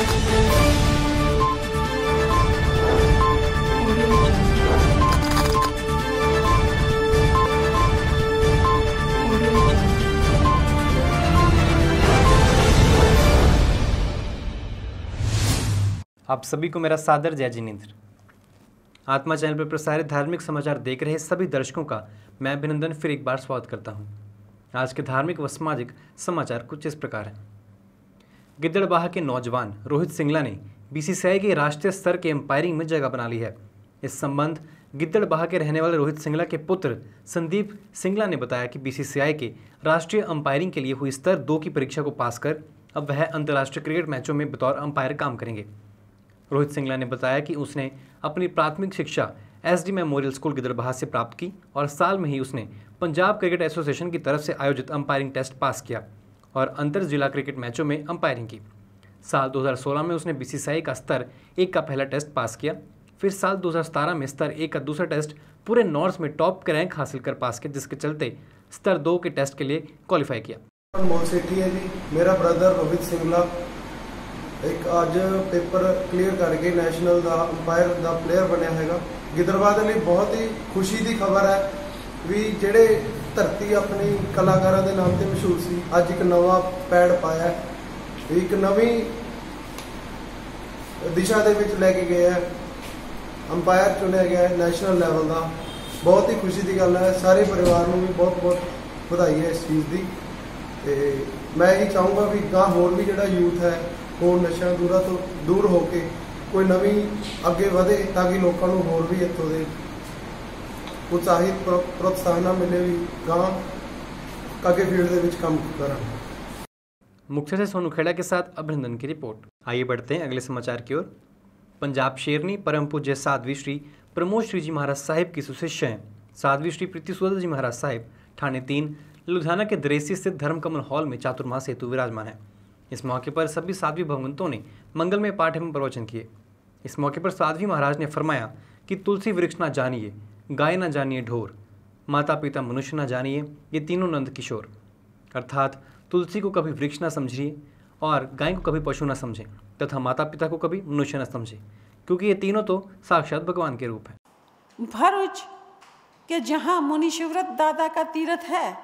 आप सभी को मेरा सादर जय जिनेन्द्र आत्मा चैनल पर प्रसारित धार्मिक समाचार देख रहे सभी दर्शकों का मैं अभिनंदन फिर एक बार स्वागत करता हूँ। आज के धार्मिक व सामाजिक समाचार कुछ इस प्रकार हैं गिद्दड़बाहा के नौजवान रोहित सिंगला ने बीसीसीआई के राष्ट्रीय स्तर के एम्पायरिंग में जगह बना ली है। इस संबंध गिद्दड़बाहा के रहने वाले रोहित सिंगला के पुत्र संदीप सिंगला ने बताया कि बीसीसीआई के राष्ट्रीय अंपायरिंग के लिए हुई स्तर दो की परीक्षा को पास कर अब वह अंतर्राष्ट्रीय क्रिकेट मैचों में बतौर अंपायर काम करेंगे। रोहित सिंगला ने बताया कि उसने अपनी प्राथमिक शिक्षा S D memorial school Gidderbaha से प्राप्त की और साल में ही उसने पंजाब क्रिकेट एसोसिएशन की तरफ़ से आयोजित अंपायरिंग टेस्ट पास किया। और अंतर जिला क्रिकेट मैचों में अंपायरिंग की साल 2016 में उसने बीसीसीआई का स्तर एक का पहला टेस्ट पास किया फिर साल 2017 में स्तर एक का दूसरा टेस्ट पूरे नॉर्थ में टॉप रैंक हासिल कर पास किया जिसके चलते स्तर दो के टेस्ट के लिए क्वालिफाई किया ਅਨਮੋਲ ਸੇਠੀ ਹੈ ਜੀ ਮੇਰਾ ਬ੍ਰਦਰ ਰੋਹਿਤ ਸਿੰਘਲਾ ਇੱਕ ਅੱਜ ਪੇਪਰ ਕਲੀਅਰ ਕਰਕੇ ਨੈਸ਼ਨਲ ਦਾ ਅੰਪਾਇਰ ਦਾ ਪਲੇਅਰ ਬਣਿਆ ਹੈਗਾ ਗਿੱਦੜਬਾਹ ਦੇ ਲਈ ਬਹੁਤ ਹੀ ਖੁਸ਼ੀ ਦੀ ਖਬਰ ਹੈ ਵੀ ਜਿਹੜੇ ਧਰਤੀ ਆਪਣੀ ਕਲਾਕਾਰਾਂ ਦੇ ਨਾਮ ਤੇ ਮਸ਼ਹੂਰ ਸੀ। ਅੱਜ ਇੱਕ ਨਵਾਂ ਪੈੜ ਪਾਇਆ ਇੱਕ ਨਵੀਂ ਦਿਸ਼ਾ ਦੇ ਵਿੱਚ ਲੈ ਕੇ ਗਏ ਹੈ। ਅੰਪਾਇਰ ਚੁਣਿਆ ਗਿਆ ਹੈ ਨੈਸ਼ਨਲ ਲੈਵਲ ਦਾ। ਬਹੁਤ ਹੀ ਖੁਸ਼ੀ ਦੀ ਗੱਲ ਹੈ। ਸਾਰੇ ਪਰਿਵਾਰ ਨੂੰ ਵੀ ਬਹੁਤ ਬਹੁਤ ਵਧਾਈ ਹੈ ਇਸ ਚੀਜ਼ ਦੀ। ਤੇ ਮੈਂ ਇਹ ਚਾਹੂੰਗਾ ਵੀ ਗਾਂ ਹੋਰ ਵੀ ਜਿਹੜਾ ਯੂਥ ਹੈ ਉਹ ਨਸ਼ਿਆਂ ਦੂਰਾ ਤੋਂ ਦੂਰ ਹੋ ਕੇ ਕੋਈ ਨਵੀਂ ਅੱਗੇ ਵਧੇ ਤਾਂ ਕਿ ਲੋਕਾਂ ਨੂੰ ਹੋਰ ਵੀ ਇੱਥੋਂ ਦੇ ਉਤਸ਼ਾਹਿਤ ਪ੍ਰੋ- ਪ੍ਰੋਤਸਾਹਨ ਮਿਲੇ ਵੀ ਗਾਂ ਅੱਗੇ ਫੀਲਡ ਦੇ ਵਿੱਚ ਕੰਮ ਕਰਨ मुख्य से सोनू खेड़ा के साथ अभिनंदन की रिपोर्ट आइए बढ़ते हैं अगले समाचार की ओर पंजाब शेरनी परम पूज्य साध्वी श्री प्रमोद श्री जी महाराज साहिब की सुशिष्य हैं साध्वी श्री प्रीति सुदर जी महाराज साहिब ठाणे तीन लुधियाना के दरेसी स्थित धर्म कमल हॉल में चातुर्मास हेतु विराजमान है इस मौके पर सभी साध्वी भगवंतों ने मंगलमय पाठ एवं प्रवचन किए इस मौके पर साध्वी महाराज ने फरमाया कि तुलसी वृक्ष ना जानिए गाय ना जानिए ढोर माता पिता मनुष्य ना जानिए, ये तीनों नंद किशोर। अर्थात, तुलसी को कभी वृक्ष ना समझिए और गाय को कभी पशु ना समझें, तथा माता पिता को कभी मनुष्य न समझें, क्योंकि ये तीनों तो साक्षात भगवान के रूप हैं। भरूच, के जहाँ मुनि शिवरत दादा का तीर्थ है,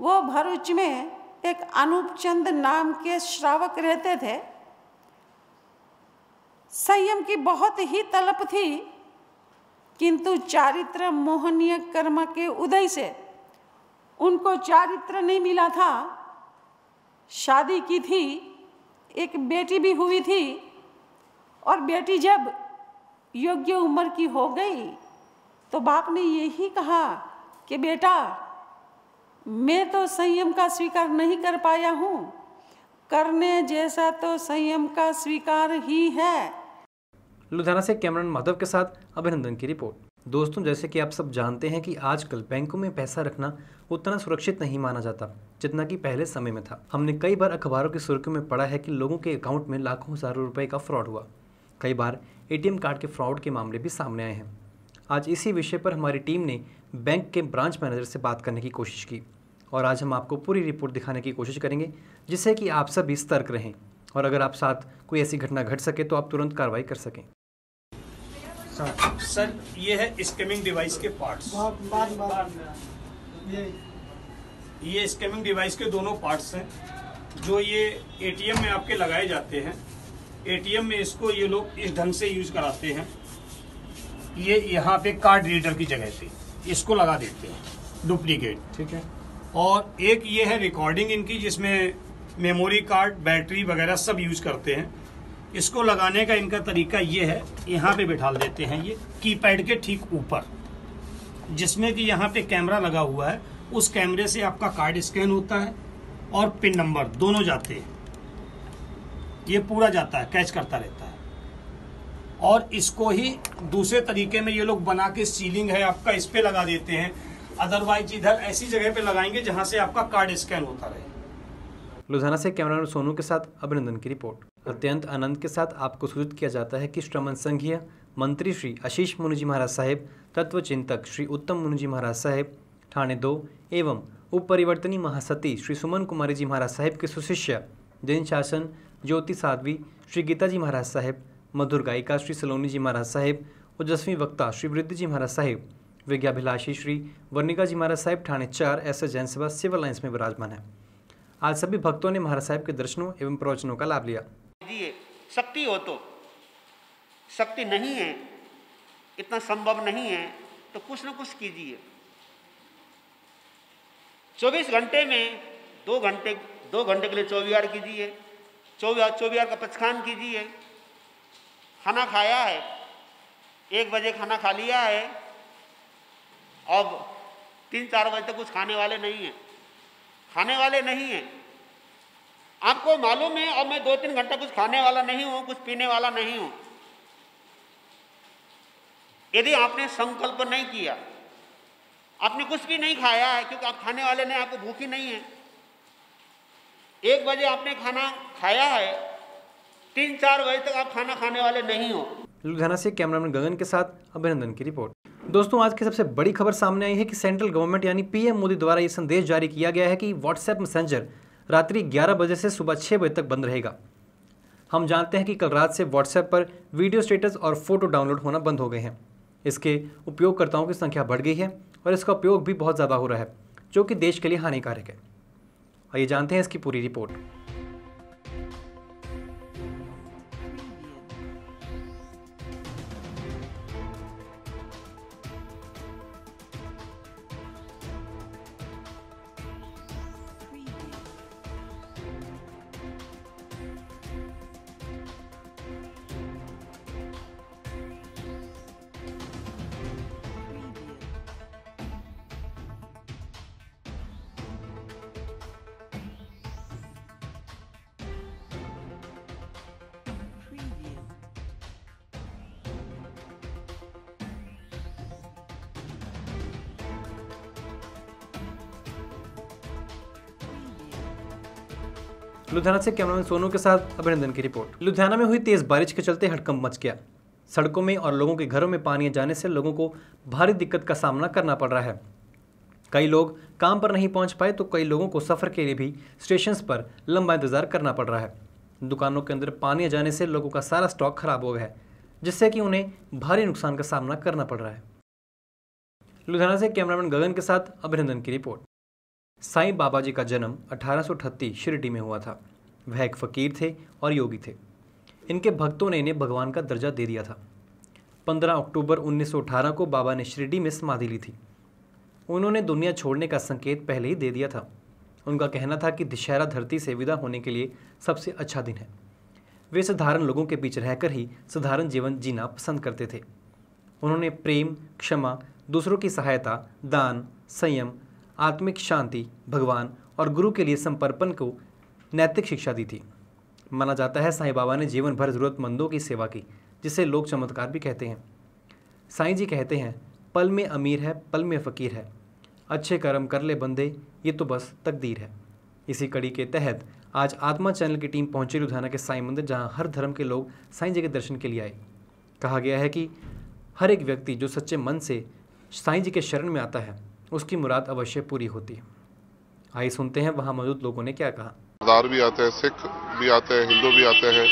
वो भरूच में एक अनूप चंद नाम के श्रावक रहते थे। संयम की बहुत ही तलब थी किंतु चारित्र मोहनीय कर्म के उदय से उनको चारित्र नहीं मिला था। शादी की थी, एक बेटी भी हुई थी, और बेटी जब योग्य उम्र की हो गई तो बाप ने यही कहा कि बेटा, मैं तो संयम का स्वीकार नहीं कर पाया हूँ। करने जैसा तो संयम का स्वीकार ही है। लुधियाना से कैमरन माधव के साथ अभिनंदन की रिपोर्ट। दोस्तों, जैसे कि आप सब जानते हैं कि आजकल बैंकों में पैसा रखना उतना सुरक्षित नहीं माना जाता, जितना कि पहले समय में था। हमने कई बार अखबारों की सुर्खियों में पढ़ा है कि लोगों के अकाउंट में लाखों हज़ारों रुपए का फ्रॉड हुआ। कई बार एटीएम कार्ड के फ्रॉड के मामले भी सामने आए हैं। आज इसी विषय पर हमारी टीम ने बैंक के ब्रांच मैनेजर से बात करने की कोशिश की और आज हम आपको पूरी रिपोर्ट दिखाने की कोशिश करेंगे, जिससे कि आप सभी सतर्क रहें और अगर आप साथ कोई ऐसी घटना घट सके तो आप तुरंत कार्रवाई कर सकें। सर ये है स्कैमिंग डिवाइस के पार्ट्स ये। स्कैमिंग डिवाइस के दोनों पार्ट्स हैं जो ये एटीएम में आपके लगाए जाते हैं। एटीएम में इसको ये लोग इस ढंग से यूज़ कराते हैं। ये यहाँ पे कार्ड रीडर की जगह पे इसको लगा देते हैं डुप्लीकेट ठीक है। और एक ये है रिकॉर्डिंग इनकी जिसमें मेमोरी कार्ड बैटरी वगैरह सब यूज़ करते हैं। इसको लगाने का इनका तरीका ये है, यहाँ पे बिठा देते हैं ये कीपैड के ठीक ऊपर, जिसमें कि यहाँ पे कैमरा लगा हुआ है। उस कैमरे से आपका कार्ड स्कैन होता है और पिन नंबर दोनों जाते हैं। ये पूरा जाता है, कैच करता रहता है। और इसको ही दूसरे तरीके में ये लोग बना के सीलिंग है आपका, इस पर लगा देते हैं। अदरवाइज़ इधर ऐसी जगह पे लगाएँगे जहाँ से आपका कार्ड स्कैन होता रहे। लुधियाना से कैमरामैन सोनू के साथ अभिनंदन की रिपोर्ट। अत्यंत आनंद के साथ आपको सूचित किया जाता है कि श्रमण संघीय मंत्री श्री आशीष मुनुजी महाराज साहेब तत्व चिंतक श्री उत्तम मुनुजी महाराज साहेब, ठाणे दो एवं उप परिवर्तनी महासती श्री सुमन कुमारी जी महाराज साहेब के सुशिष्य जैन शासन ज्योति साध्वी श्री गीता जी महाराज साहेब, मधुर गायिका श्री सलोनी जी महाराज साहेब ओजस्वी वक्ता श्री वृद्धि जी महाराज साहेब, विज्ञाभिलाषी श्री वर्णिका जी महाराज साहेब, ठाणे चार ऐसे जैन सभा सिविल लाइन्स में विराजमान है। आज सभी भक्तों ने महाराज साहेब के दर्शनों एवं प्रवचनों का लाभ लिया। शक्ति हो तो। शक्ति नहीं है, इतना संभव नहीं है तो कुछ ना कुछ कीजिए। 24 घंटे में दो घंटे दो घंटे के लिए चौबियार कीजिए चौबियार चौबियार का पचखान कीजिए। खाना खाया है, एक बजे खाना खा लिया है, अब तीन चार बजे तक कुछ खाने वाले नहीं हैं। खाने वाले नहीं हैं आपको मालूम है, अब मैं दो तीन घंटा कुछ खाने वाला नहीं हूँ, कुछ पीने वाला नहीं हूँ। यदि आपने संकल्प नहीं किया, आपने कुछ भी नहीं खाया है, क्योंकि आप खाने वाले नहीं, आपको भूखी नहीं है। एक बजे आपने खाना खाया है तीन चार बजे तक आप खाना खाने वाले नहीं हो। लुधियाना से कैमरामैन गगन के साथ अभिनंदन की रिपोर्ट। दोस्तों, आज की सबसे बड़ी खबर सामने आई है कि सेंट्रल गवर्नमेंट यानी पीएम मोदी द्वारा ये संदेश जारी किया गया है कि व्हाट्सएप मैसेंजर रात्रि 11 बजे से सुबह 6 बजे तक बंद रहेगा। हम जानते हैं कि कल रात से व्हाट्सएप पर वीडियो स्टेटस और फ़ोटो डाउनलोड होना बंद हो गए हैं। इसके उपयोगकर्ताओं की संख्या बढ़ गई है और इसका उपयोग भी बहुत ज़्यादा हो रहा है, जो कि देश के लिए हानिकारक है। आइए जानते हैं इसकी पूरी रिपोर्ट। लुधियाना से कैमरामैन सोनू के साथ अभिनंदन की रिपोर्ट। लुधियाना में हुई तेज बारिश के चलते हड़कंप मच गया। सड़कों में और लोगों के घरों में पानी जाने से लोगों को भारी दिक्कत का सामना करना पड़ रहा है। कई लोग काम पर नहीं पहुँच पाए तो कई लोगों को सफ़र के लिए भी स्टेशन पर लंबा इंतज़ार करना पड़ रहा है। दुकानों के अंदर पानी जाने से लोगों का सारा स्टॉक खराब हो गया है, जिससे कि उन्हें भारी नुकसान का सामना करना पड़ रहा है। लुधियाना से कैमरामैन गगन के साथ अभिनंदन की रिपोर्ट। साईं बाबा जी का जन्म अठारह शिरडी में हुआ था। वह एक फ़कीर थे और योगी थे। इनके भक्तों ने इन्हें भगवान का दर्जा दे दिया था। 15 अक्टूबर 1918 को बाबा ने शिरडी में समाधि ली थी। उन्होंने दुनिया छोड़ने का संकेत पहले ही दे दिया था। उनका कहना था कि दशहरा धरती से विदा होने के लिए सबसे अच्छा दिन है। वे साधारण लोगों के बीच रहकर ही साधारण जीवन जीना पसंद करते थे। उन्होंने प्रेम, क्षमा, दूसरों की सहायता, दान, संयम आत्मिक शांति, भगवान और गुरु के लिए समर्पण को नैतिक शिक्षा दी थी। माना जाता है साईं बाबा ने जीवन भर ज़रूरतमंदों की सेवा की, जिसे लोग चमत्कार भी कहते हैं। साईं जी कहते हैं, पल में अमीर है, पल में फ़कीर है। अच्छे कर्म कर ले बंदे, ये तो बस तकदीर है। इसी कड़ी के तहत आज आत्मा चैनल की टीम पहुँची लुधियाना के साईं मंदिर, जहाँ हर धर्म के लोग साईं जी के दर्शन के लिए आए। कहा गया है कि हर एक व्यक्ति जो सच्चे मन से साईं जी के शरण में आता है उसकी मुराद अवश्य पूरी होती है आइए सुनते हैं वहाँ मौजूद लोगों ने क्या कहा सरदार भी आते हैं सिख भी आते हैं हिंदू भी आते हैं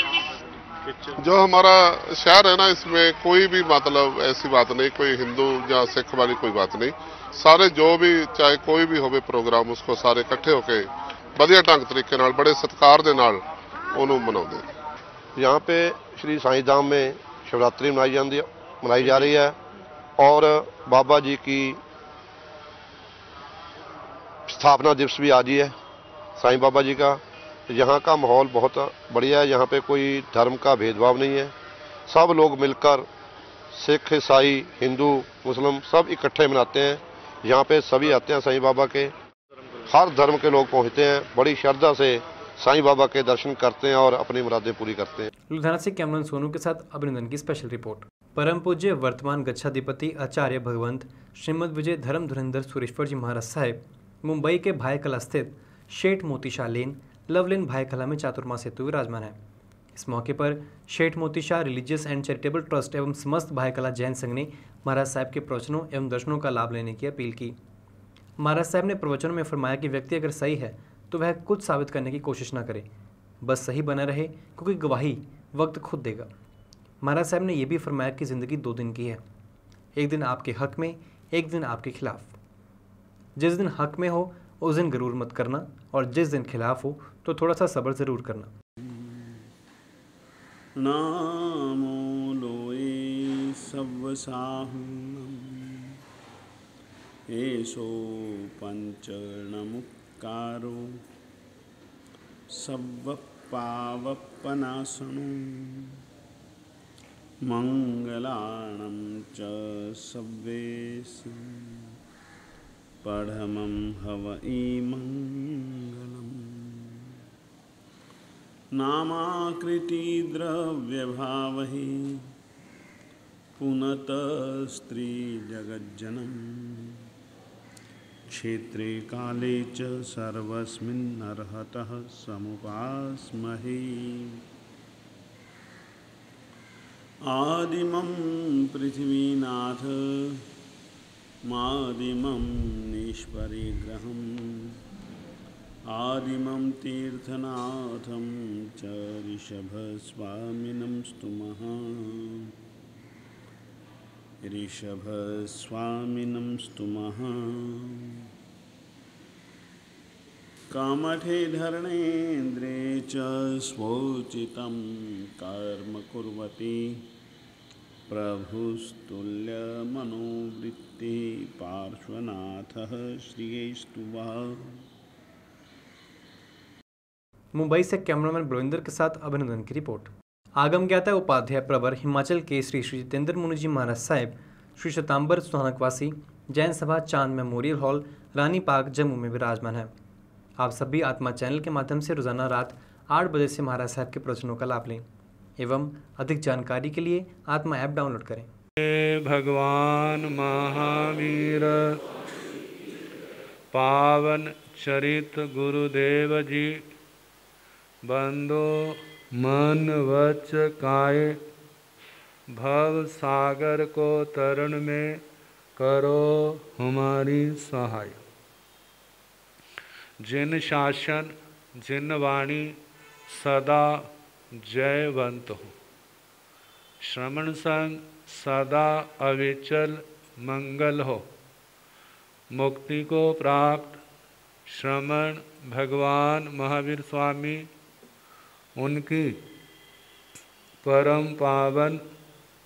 जो हमारा शहर है ना इसमें कोई भी मतलब ऐसी बात नहीं कोई हिंदू या सिख वाली कोई बात नहीं ਸਾਰੇ ਜੋ ਵੀ ਚਾਹੇ ਕੋਈ ਵੀ ਹੋਵੇ ਪ੍ਰੋਗਰਾਮ ਉਸਕੋ ਸਾਰੇ ਇਕੱਠੇ ਹੋ ਕੇ ਵਧੀਆ ਢੰਗ ਤਰੀਕੇ ਨਾਲ ਬੜੇ ਸਤਿਕਾਰ ਦੇ ਨਾਲ ਉਹਨੂੰ ਮਨਾਉਂਦੇ ਨੇ यहाँ पे श्री साईं धाम में शिवरात्रि मनाई जाती मनाई जा रही है और बाबा जी की स्थापना दिवस भी आज ही है, साईं बाबा जी का। यहाँ का माहौल बहुत बढ़िया है, यहाँ पे कोई धर्म का भेदभाव नहीं है। सब लोग मिलकर, सिख, ईसाई, हिंदू, मुस्लिम सब इकट्ठे मनाते हैं। यहाँ पे सभी आते हैं साईं बाबा के। हर धर्म के लोग पहुँचते हैं, बड़ी श्रद्धा से साईं बाबा के दर्शन करते हैं और अपनी मुरादें पूरी करते हैं। लुधियाना से कैमरन सोनू के साथ अभिनंदन की स्पेशल रिपोर्ट परम पूज्य वर्तमान गच्छाधिपति आचार्य भगवंत, श्रीमद विजय धर्म धुरंधर सुरेश्वर जी महाराज साहेब मुंबई के भाईकला स्थित शेठ मोतीशाह लेन लवलेन भाईकला में चातुर्मास हेतु विराजमान है। इस मौके पर Seth Motishah religious and charitable trust एवं समस्त भाईकला जैन संघ ने महाराज साहब के प्रवचनों एवं दर्शनों का लाभ लेने की अपील की। महाराज साहब ने प्रवचनों में फरमाया कि व्यक्ति अगर सही है तो वह कुछ साबित करने की कोशिश ना करे। बस सही बना रहे, क्योंकि गवाही वक्त खुद देगा। महाराज साहब ने यह भी फरमाया कि ज़िंदगी दो दिन की है। एक दिन आपके हक में, एक दिन आपके खिलाफ। जिस दिन हक में हो, उस दिन गरूर मत करना और जिस दिन खिलाफ हो तो थोड़ा सा सब्र ज़रूर करना। नामो लोए सवसाहुनम् एषो पञ्चणमुक्कारो सवपावपनाशनो मङ्गलाणं च सव्येशं पढमं हव मङ्गलम्। नामाकृति द्रव्यभावहि पुनतः क्षेत्रे काले च सर्वस्मिन्नर्हतः समुपास्महे। आदिमं पृथिवीनाथ मादिमं निष्परिग्रहम् आदिमं तीर्थनाथं च ऋषभस्वामिनं स्तुमः। ऋषभस्वामिनं स्तुमः। कामठे धरणेन्द्रे च स्वोचितं कर्म कुर्वति। प्रभुस्तुल्यमनोवृत्तिः पार्श्वनाथः श्रियैस्तुवः मुंबई से कैमरामैन बलविंदर के साथ अभिनंदन की रिपोर्ट। आगम ज्ञाता उपाध्याय प्रवर हिमाचल के श्री श्री जितेंद्र मुनि जी महाराज साहेब, श्री शताम्बर सुहानकवासी जैन सभा Chand memorial hall, Rani park Jammu में विराजमान है। आप सभी आत्मा चैनल के माध्यम से रोज़ाना रात आठ बजे से महाराज साहब के प्रवचनों का लाभ लें। एवं अधिक जानकारी के लिए आत्मा ऐप डाउनलोड करें। भगवान महावीर, पावन चरित गुरुदेव जी बंदो मन, वच, काय, भव सागर को तरण में करो हमारी सहाय। जिन शासन, जिन वाणी सदा जयवंत हो। श्रवण संग सदा अविचल मंगल हो। मुक्ति को प्राप्त श्रमण भगवान महावीर स्वामी, उनकी परम पावन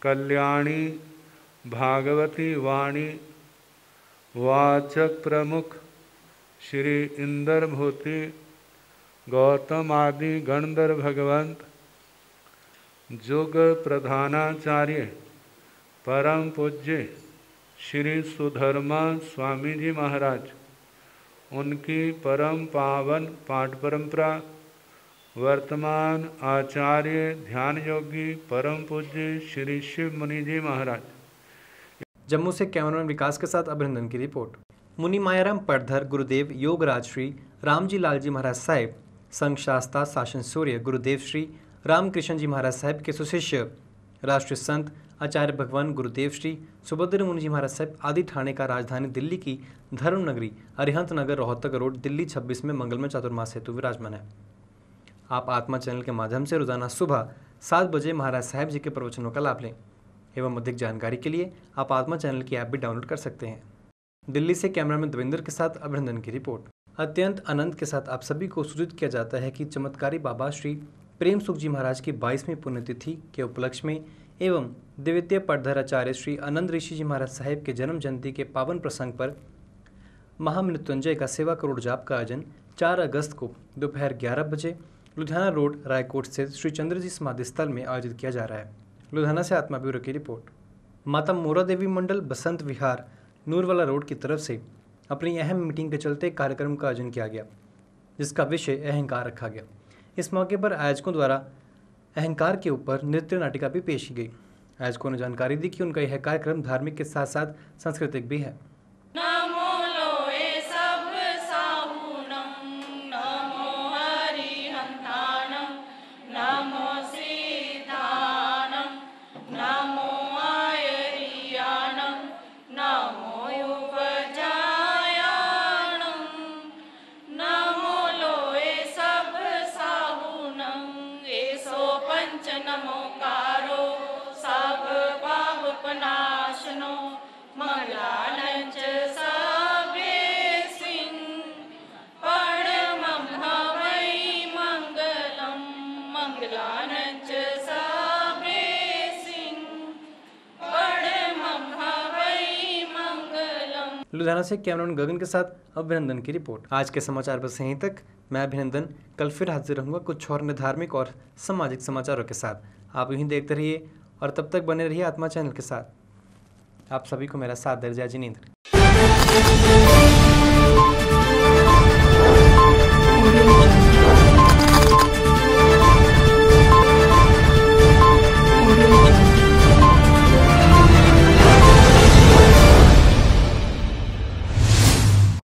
कल्याणी भागवती वाणी, वाचक प्रमुख श्री इंद्रभूति गौतम आदि गणधर भगवंत जुग प्रधानाचार्य परम पूज्य श्री सुधर्मा स्वामी जी महाराज, उनकी परम पावन पाठ परंपरा, वर्तमान आचार्य ध्यान योगी परम पूज्य श्री शिव मुनि जी महाराज। जम्मू से कैमरामैन विकास के साथ अभिनंदन की रिपोर्ट। मुनि मायाराम पटधर गुरुदेव योगराज श्री रामजी लाल जी महाराज साहेब संघ शास्ता शासन सूर्य, गुरुदेव श्री रामकृष्ण जी महाराज साहब के सुशिष्य राष्ट्रीय संत आचार्य भगवान गुरुदेव श्री सुभद्र मुनि जी महाराज साहब आदि ठाणे का राजधानी दिल्ली की धर्म नगरी अरिहंत नगर रोहतक रोड, दिल्ली 26 में मंगलमय चातुर्मास हेतु विराजमान है। आप आत्मा चैनल के माध्यम से रोज़ाना सुबह सात बजे महाराज साहब जी के प्रवचनों का लाभ लें एवं अधिक जानकारी के लिए आप आत्मा चैनल की ऐप भी डाउनलोड कर सकते हैं। दिल्ली से कैमरा कैमरामैन देवेंद्र के साथ अभिनंदन की रिपोर्ट। अत्यंत आनंद के साथ आप सभी को सूचित किया जाता है कि चमत्कारी बाबा श्री प्रेम सुख जी महाराज की बाईसवीं पुण्यतिथि के उपलक्ष्य में एवं द्वितीय पटधराचार्य श्री आनंद ऋषि जी महाराज साहेब के जन्म जयंती के पावन प्रसंग पर महामृत्युंजय का सेवा करोड़ जाप का आयोजन 4 अगस्त को दोपहर 11 बजे लुधियाना रोड, रायकोट स्थित श्री चंद्र जी समाधि स्थल में आयोजित किया जा रहा है। लुधियाना से आत्मा ब्यूरो की रिपोर्ट। माता मोरा देवी मंडल, बसंत विहार, नूरवाला रोड की तरफ़ से अपनी अहम मीटिंग के चलते कार्यक्रम का आयोजन किया गया, जिसका विषय अहंकार रखा गया। इस मौके पर आयोजकों द्वारा अहंकार के ऊपर नृत्य नाटिका भी पेश की गई। आयोजकों ने जानकारी दी कि उनका यह कार्यक्रम धार्मिक के साथ साथ सांस्कृतिक भी है। लुधियाना से कैमरामैन गगन के साथ अभिनंदन की रिपोर्ट। आज के समाचार बस यहीं तक। मैं अभिनंदन। कल फिर हाजिर रहूँगा कुछ और धार्मिक और सामाजिक समाचारों के साथ। आप यहीं देखते रहिए और तब तक बने रहिए आत्मा चैनल के साथ। आप सभी को मेरा साथ दर्जा जिनेन्द्र।